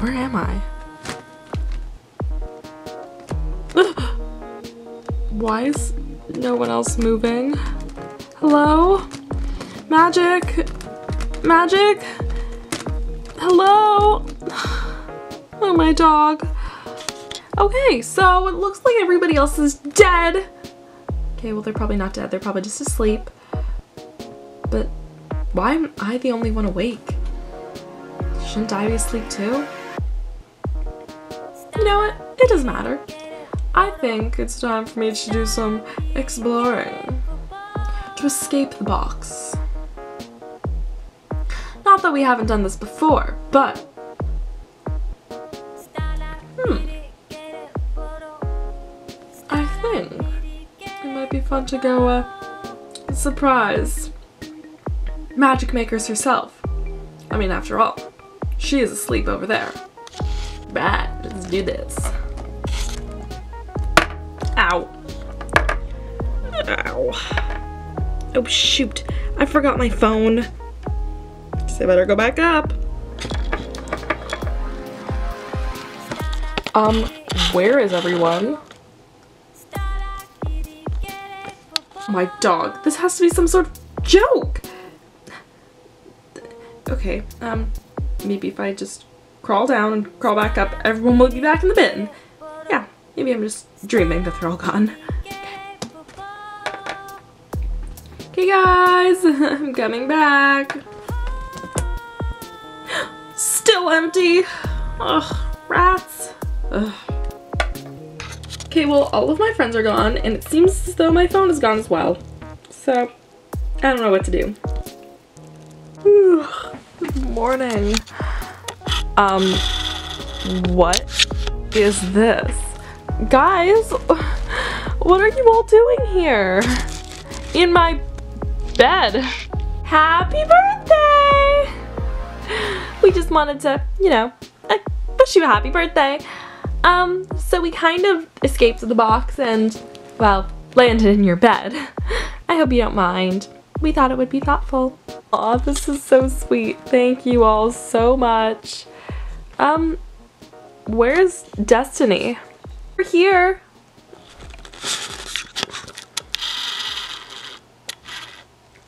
Where am I? Why is no one else moving? Hello? Magic? Magic? Hello? Oh, my dog. Okay, so it looks like everybody else is dead. Okay, well, they're probably not dead. They're probably just asleep. But why am I the only one awake? Shouldn't I be asleep too? Know what? It doesn't matter. I think it's time for me to do some exploring. To escape the box. Not that we haven't done this before, but... Hmm. I think it might be fun to go, uh, surprise Magic Makers herself. I mean, after all, she is asleep over there. Let's do this. Ow. Ow. Oh shoot, I forgot my phone. So I better go back up. Um, where is everyone? My dog. This has to be some sort of joke. Okay, um, maybe if I just crawl down and crawl back up, everyone will be back in the bin. Yeah, maybe I'm just dreaming that they're all gone. Okay guys, I'm coming back. Still empty. Ugh, rats. Ugh. Okay, well, all of my friends are gone, and it seems as though my phone is gone as well. So, I don't know what to do. Good morning. Um, what is this? Guys, what are you all doing here? In my bed. Happy birthday! We just wanted to, you know, uh, wish you a happy birthday. Um, so we kind of escaped the box and, well, landed in your bed. I hope you don't mind. We thought it would be thoughtful. Aw, this is so sweet. Thank you all so much. Um, where's Destiny? We're here.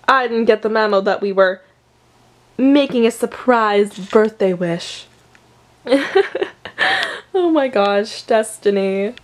I didn't get the memo that we were making a surprise birthday wish. oh my gosh, Destiny.